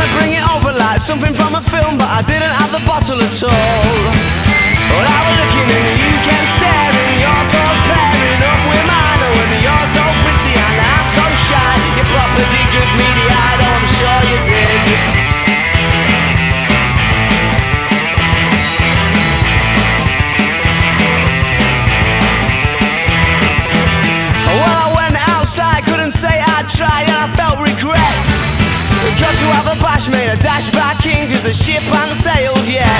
gonna bring it over like something from a film But I didn't have the bottle at all. Got to have a bash, made a dash back in Cause the ship ain't sailed yet.